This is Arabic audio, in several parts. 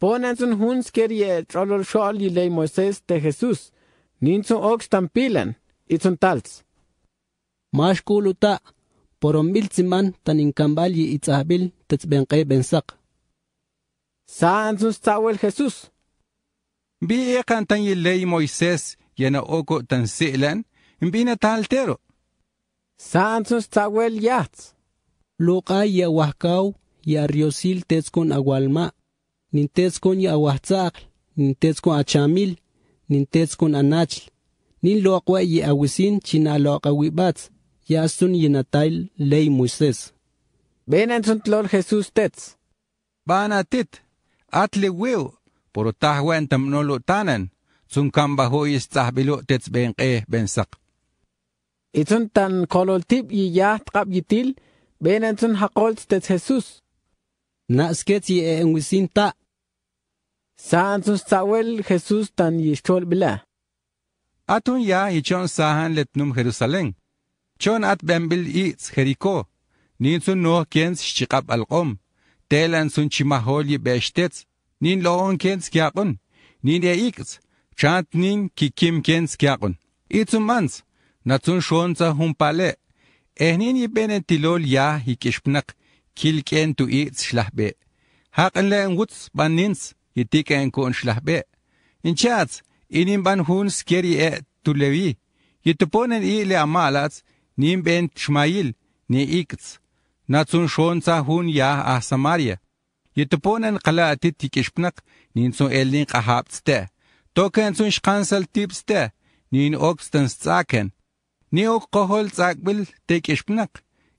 Ponansun hunsker ye trolol shol y ley Moisés de Jesús. Ninsun ox tampilan, itsun tals. Mashkuluta, porombil tsiman tan inkambal y itzahbil tetzbenqe bensak. Saansun stawel Jesús. Bi ekan tan y ley Moisés yena oko tan silan, imbina taltero. Saansun stawel yats. Luqa ya wahkaw ya riosil tetzkon agualma. Nin tetzkon ya awahtsaql, nin tetzkon achamil, nin tetzkon anachl. Nin loqwa y awisin china loqa wibats. Yasun yinatail ley Moisés. Benansun tlol Jesús tets. Banatit, atle weo, por tahwen tamnolo tanan, sun kamba hoyis tahbilo tets benqe bensak. Itsun tan kolol tip y yaht qab yitil, benansun hakolts tets Jesús. Naskets y en wisin ta. Saansun stawel Jesús tan yishchol bila. Atun ya ichon sahan letnum Jerusalem. Chon at bembil its Jericho. Nin sun no kens shiqab alqom. Telan sun chimahol ye beshtets. Nin loon kens kyaqun. Nin e iks. Chant nin kikim kens kyaqun. Itsum mans. Natsun shonza humpale. Ehnin ye benen tilol ya hikishpnak. Kilken tu its shlahbe. Haqen len wuts ban nins. يتيكن شلحبي انشاتس إنين بان هون سكيري إيه تولوي يتبونن إيه لأمالاتس نيم بين شمايل ني إيكتس ناتسون شونسا هون يا أه سماريا يتبونن قلا أتيتيك إشبنق نينسون إلين قهابتستا توكنسون شقانسل تيبستا نين أوكستنس تساكن ني أوك قهول تساكبل تيك إشبنق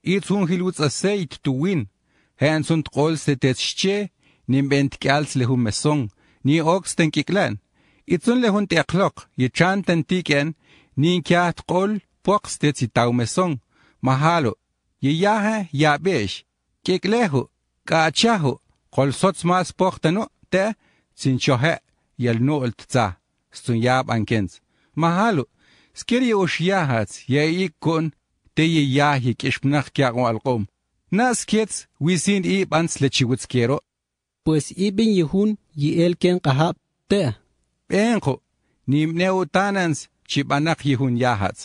إيتسون هلوتس أسيت توين هانسون تقول ستتشتشي nimbentikials lehun mesón, ni ox tenquitlán. Itzun lehun teakloc, yechan tentiquen, nin kiaht qol pox tetzitau mesón. Mahalo, ye yeyaha yabesh, kiklehu, kaachahu, qol sots mas pochtanu te, sinchohe, yelnu ultza, stun yab ankens. Mahalo, skiri ush yahats, ye yeikun, te ye yahi kishpnach kiagun alkom. Nas kids, we wisin i bans lechiwitskero, pues ibin yihun el ken kahap te. Enko, nim neutanans chibanak yihun yahats.